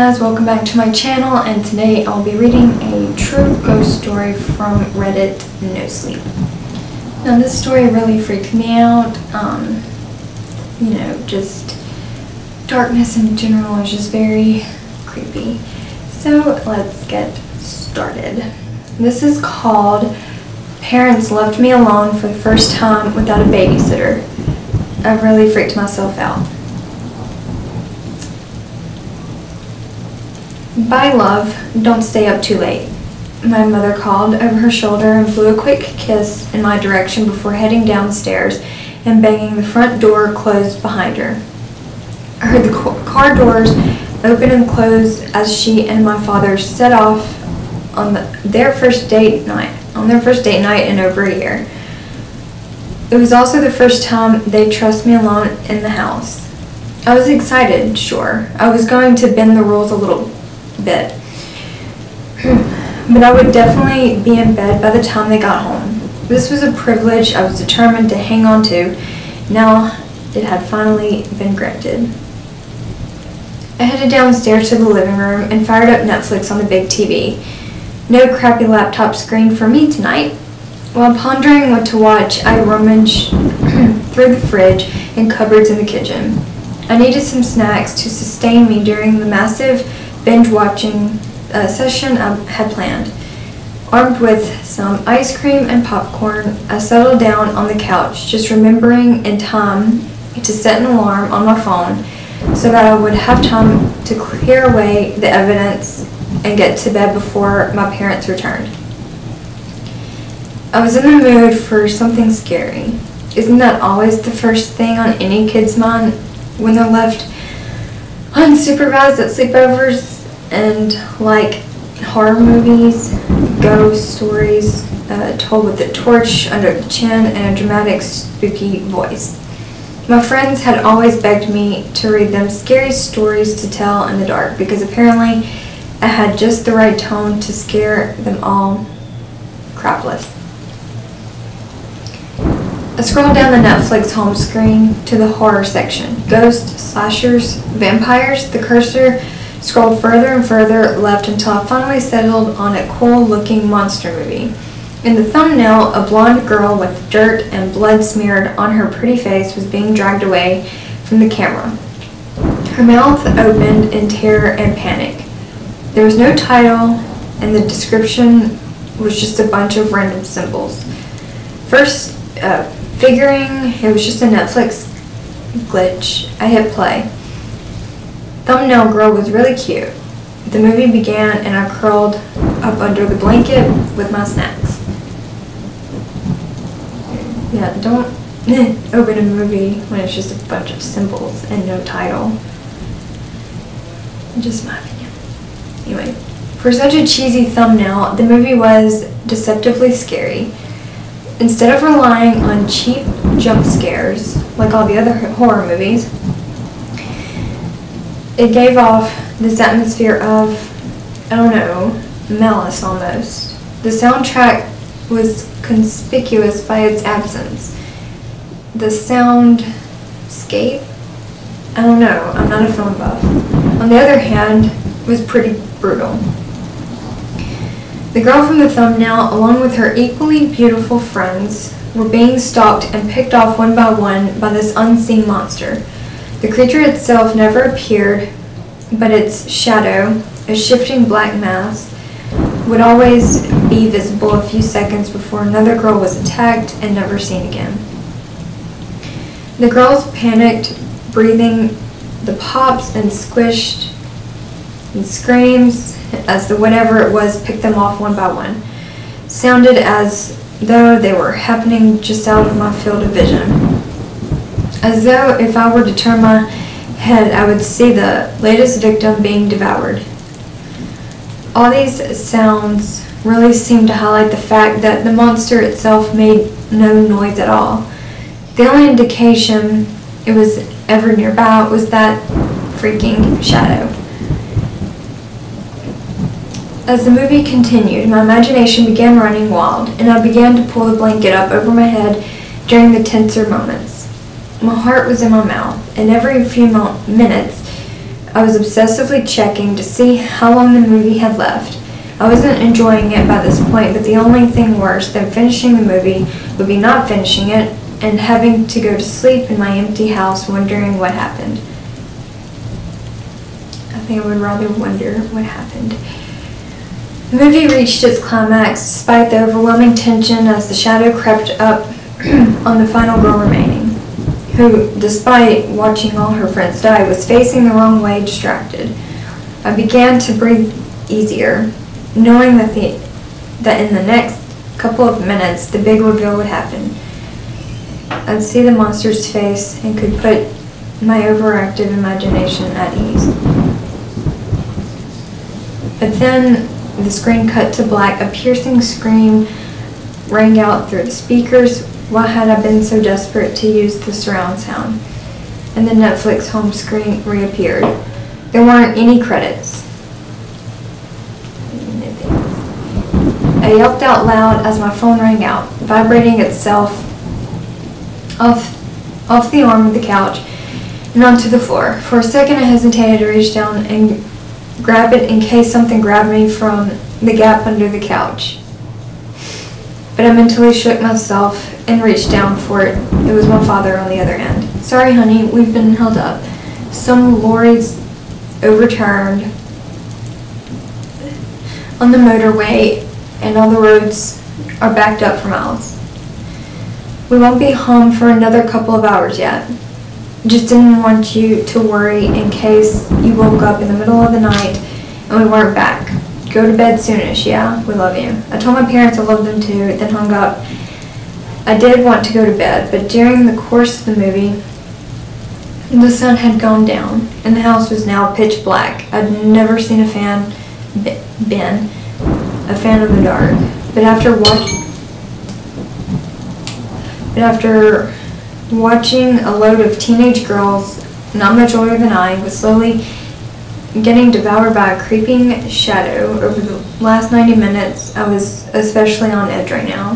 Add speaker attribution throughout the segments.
Speaker 1: guys, welcome back to my channel and today I'll be reading a true ghost story from Reddit No Sleep. Now this story really freaked me out, um, you know, just darkness in general is just very creepy. So let's get started. This is called Parents Left Me Alone for the First Time Without a Babysitter. I really freaked myself out. Bye, love. Don't stay up too late. My mother called over her shoulder and blew a quick kiss in my direction before heading downstairs and banging the front door closed behind her. I heard the car doors open and close as she and my father set off on the, their first date night, on their first date night in over a year. It was also the first time they'd trust me alone in the house. I was excited, sure. I was going to bend the rules a little bit. But I would definitely be in bed by the time they got home. This was a privilege I was determined to hang on to. Now it had finally been granted. I headed downstairs to the living room and fired up Netflix on the big TV. No crappy laptop screen for me tonight. While pondering what to watch, I rummaged through the fridge and cupboards in the kitchen. I needed some snacks to sustain me during the massive binge watching uh, session I had planned. Armed with some ice cream and popcorn, I settled down on the couch, just remembering in time to set an alarm on my phone so that I would have time to clear away the evidence and get to bed before my parents returned. I was in the mood for something scary. Isn't that always the first thing on any kid's mind when they're left unsupervised at sleepovers and like horror movies, ghost stories uh, told with a torch under the chin and a dramatic, spooky voice. My friends had always begged me to read them scary stories to tell in the dark because apparently I had just the right tone to scare them all crapless. I scrolled down the Netflix home screen to the horror section. Ghosts, slashers, vampires. The cursor scrolled further and further left until I finally settled on a cool looking monster movie. In the thumbnail, a blonde girl with dirt and blood smeared on her pretty face was being dragged away from the camera. Her mouth opened in terror and panic. There was no title, and the description was just a bunch of random symbols. First, uh, Figuring it was just a Netflix glitch, I hit play. Thumbnail Girl was really cute. The movie began and I curled up under the blanket with my snacks. Yeah, don't open a movie when it's just a bunch of symbols and no title. Just my opinion. Anyway, for such a cheesy thumbnail, the movie was deceptively scary. Instead of relying on cheap jump scares, like all the other horror movies, it gave off this atmosphere of, I don't know, malice almost. The soundtrack was conspicuous by its absence. The soundscape, I don't know, I'm not a film buff. On the other hand, was pretty brutal. The girl from the thumbnail, along with her equally beautiful friends, were being stalked and picked off one by one by this unseen monster. The creature itself never appeared, but its shadow, a shifting black mass, would always be visible a few seconds before another girl was attacked and never seen again. The girls panicked, breathing the pops and squished and screams as the whatever it was picked them off one by one. Sounded as though they were happening just out of my field of vision. As though if I were to turn my head, I would see the latest victim being devoured. All these sounds really seemed to highlight the fact that the monster itself made no noise at all. The only indication it was ever nearby was that freaking shadow. As the movie continued, my imagination began running wild, and I began to pull the blanket up over my head during the tenser moments. My heart was in my mouth, and every few minutes I was obsessively checking to see how long the movie had left. I wasn't enjoying it by this point, but the only thing worse than finishing the movie would be not finishing it and having to go to sleep in my empty house wondering what happened. I think I would rather wonder what happened. The movie reached its climax despite the overwhelming tension as the shadow crept up on the final girl remaining, who, despite watching all her friends die, was facing the wrong way distracted. I began to breathe easier, knowing that, the, that in the next couple of minutes the big reveal would happen. I'd see the monster's face and could put my overactive imagination at ease. But then the screen cut to black. A piercing scream rang out through the speakers. Why had I been so desperate to use the surround sound? And the Netflix home screen reappeared. There weren't any credits. I yelped out loud as my phone rang out, vibrating itself off, off the arm of the couch and onto the floor. For a second, I hesitated to reach down and grab it in case something grabbed me from the gap under the couch. But I mentally shook myself and reached down for it. It was my father on the other end. Sorry, honey, we've been held up. Some lorries overturned on the motorway and all the roads are backed up for miles. We won't be home for another couple of hours yet. Just didn't want you to worry in case you woke up in the middle of the night and we weren't back. Go to bed soonish, yeah? We love you. I told my parents I loved them too, then hung up. I did want to go to bed, but during the course of the movie, the sun had gone down and the house was now pitch black. I'd never seen a fan been a fan of the dark, but after watching but after watching a load of teenage girls, not much older than I, was slowly getting devoured by a creeping shadow over the last 90 minutes, I was especially on edge right now.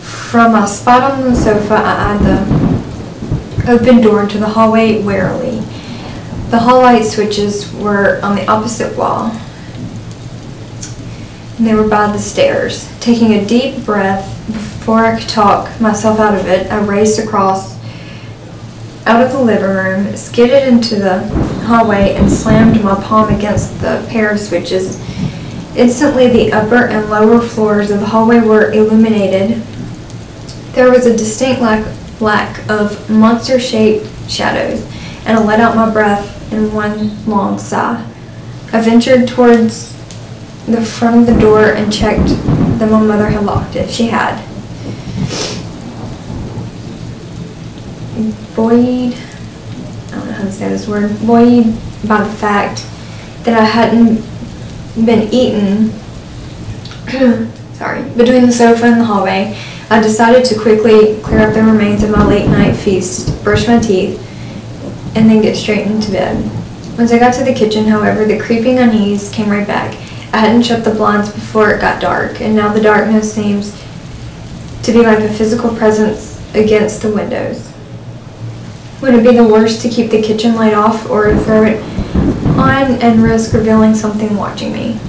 Speaker 1: From a spot on the sofa, I eyed the open door into the hallway warily. The hall light switches were on the opposite wall, and they were by the stairs. Taking a deep breath before I could talk myself out of it, I raced across out of the living room, skidded into the hallway, and slammed my palm against the pair of switches. Instantly, the upper and lower floors of the hallway were illuminated. There was a distinct lack, lack of monster shaped shadows, and I let out my breath in one long sigh. I ventured towards the front of the door and checked that my mother had locked it. She had. Buoyed, I don't know how to say this word, buoyed by the fact that I hadn't been eaten, sorry, between the sofa and the hallway, I decided to quickly clear up the remains of my late night feast, brush my teeth, and then get straight into bed. Once I got to the kitchen, however, the creeping unease came right back. I hadn't shut the blinds before it got dark, and now the darkness seems to be like a physical presence against the windows. Would it be the worst to keep the kitchen light off or throw it on and risk revealing something watching me?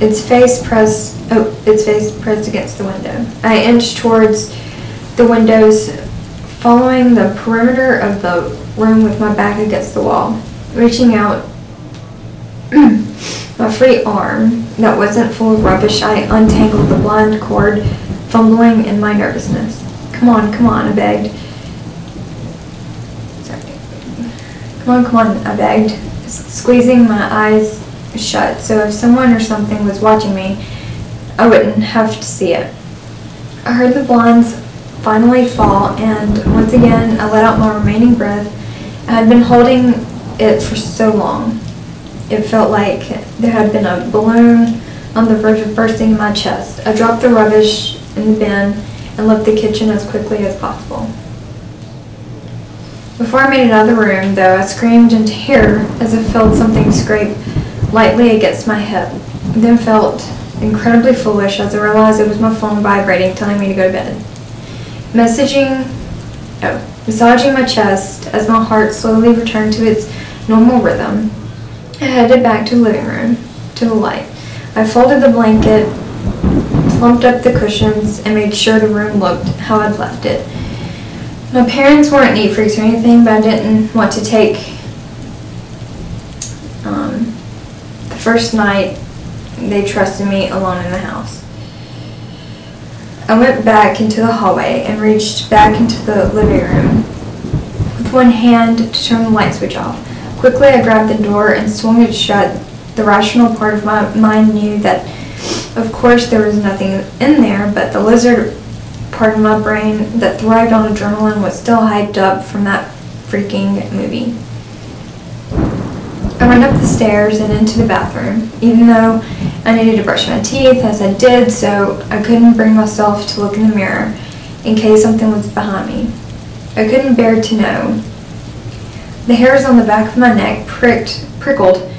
Speaker 1: Its face pressed oh, its face pressed against the window. I inched towards the windows, following the perimeter of the room with my back against the wall. Reaching out my free arm that wasn't full of rubbish, I untangled the blind cord, fumbling in my nervousness. Come on, come on, I begged. Come on, come on, I begged, squeezing my eyes shut so if someone or something was watching me, I wouldn't have to see it. I heard the blinds finally fall, and once again I let out my remaining breath. I had been holding it for so long. It felt like there had been a balloon on the verge of bursting in my chest. I dropped the rubbish in the bin and left the kitchen as quickly as possible. Before I made it out of the room, though, I screamed in terror as I felt something scrape lightly against my hip, then felt incredibly foolish as I realized it was my phone vibrating, telling me to go to bed. Messaging, oh, massaging my chest as my heart slowly returned to its normal rhythm. I headed back to the living room, to the light. I folded the blanket, plumped up the cushions, and made sure the room looked how I'd left it. My parents weren't neat freaks or anything, but I didn't want to take um, the first night they trusted me alone in the house. I went back into the hallway and reached back into the living room with one hand to turn the light switch off. Quickly, I grabbed the door and swung it shut. The rational part of my mind knew that, of course, there was nothing in there, but the lizard part of my brain that thrived on adrenaline was still hyped up from that freaking movie. I went up the stairs and into the bathroom, even though I needed to brush my teeth as I did so I couldn't bring myself to look in the mirror in case something was behind me. I couldn't bear to know. The hairs on the back of my neck pricked, prickled,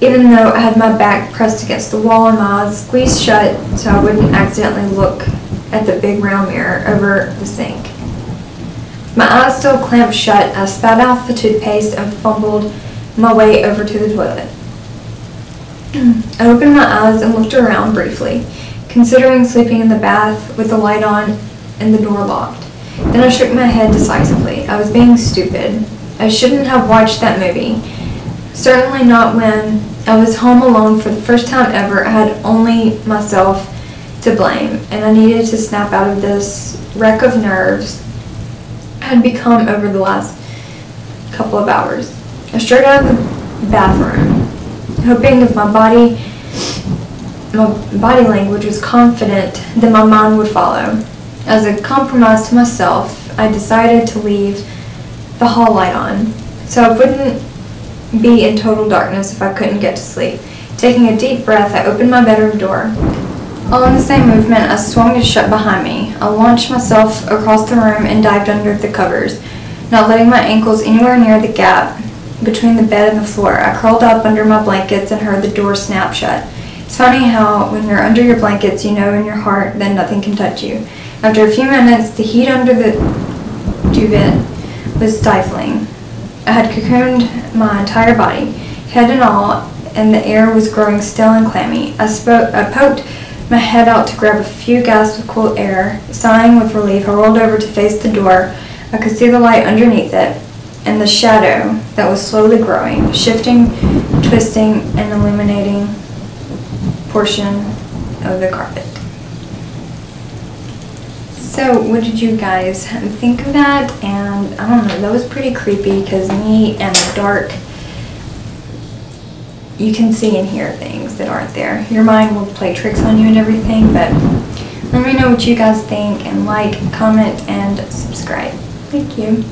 Speaker 1: even though I had my back pressed against the wall and my eyes squeezed shut so I wouldn't accidentally look at the big round mirror over the sink. My eyes still clamped shut, I spat out the toothpaste and fumbled my way over to the toilet. I opened my eyes and looked around briefly, considering sleeping in the bath with the light on and the door locked. Then I shook my head decisively. I was being stupid. I shouldn't have watched that movie. Certainly not when I was home alone for the first time ever. I had only myself to blame, and I needed to snap out of this wreck of nerves I had become over the last couple of hours. I straight out of the bathroom, hoping if my body my body language was confident that my mind would follow. As a compromise to myself, I decided to leave the hall light on, so I wouldn't be in total darkness if I couldn't get to sleep. Taking a deep breath, I opened my bedroom door. All in the same movement, I swung it shut behind me. I launched myself across the room and dived under the covers, not letting my ankles anywhere near the gap between the bed and the floor. I curled up under my blankets and heard the door snap shut. It's funny how when you're under your blankets, you know in your heart that nothing can touch you. After a few minutes, the heat under the duvet was stifling. I had cocooned my entire body, head and all, and the air was growing still and clammy. I, spoke, I poked my head out to grab a few gasps of cool air. Sighing with relief, I rolled over to face the door. I could see the light underneath it and the shadow that was slowly growing, shifting, twisting, and illuminating portion of the carpet. So, what did you guys think of that? And I don't know, that was pretty creepy because me and the dark, you can see and hear things that aren't there. Your mind will play tricks on you and everything, but let me know what you guys think and like, comment, and subscribe. Thank you.